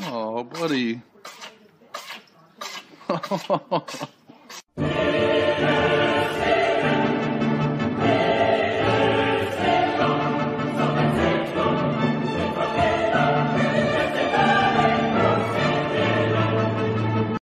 Oh, buddy.